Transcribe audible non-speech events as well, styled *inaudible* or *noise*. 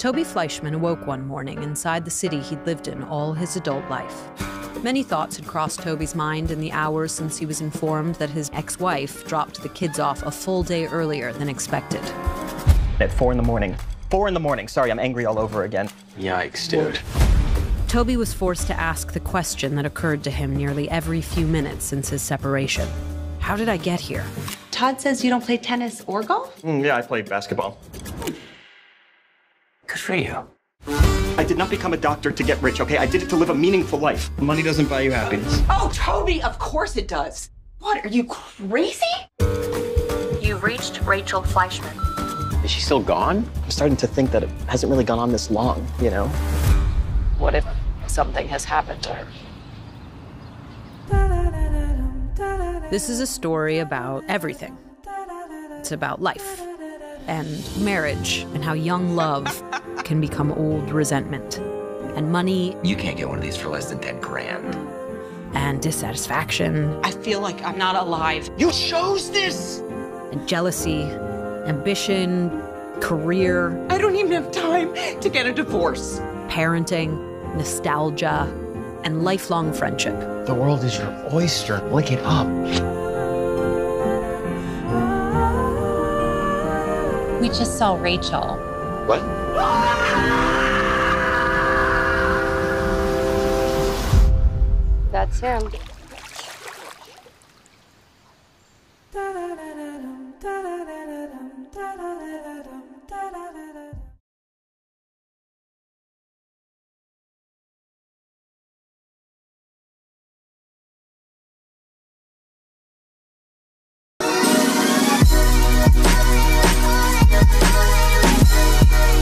Toby Fleishman awoke one morning inside the city he'd lived in all his adult life. *laughs* Many thoughts had crossed Toby's mind in the hours since he was informed that his ex wife dropped the kids off a full day earlier than expected. At four in the morning. Four in the morning. Sorry, I'm angry all over again. Yikes, dude. Toby was forced to ask the question that occurred to him nearly every few minutes since his separation How did I get here? Todd says you don't play tennis or golf? Mm, yeah, I played basketball. Good for you. I did not become a doctor to get rich, okay? I did it to live a meaningful life. Money doesn't buy you happiness. Oh, Toby, of course it does. What, are you crazy? You've reached Rachel Fleishman. Is she still gone? I'm starting to think that it hasn't really gone on this long, you know? What if something has happened to her? This is a story about everything. It's about life and marriage and how young love can become old resentment and money You can't get one of these for less than 10 grand. and dissatisfaction I feel like I'm not alive. You chose this! and jealousy, ambition, career, I don't even have time to get a divorce. parenting, nostalgia, and lifelong friendship. The world is your oyster. Lick it up. We just saw Rachel. What? That's him. Da da da da dum, da da da da dum, da da da da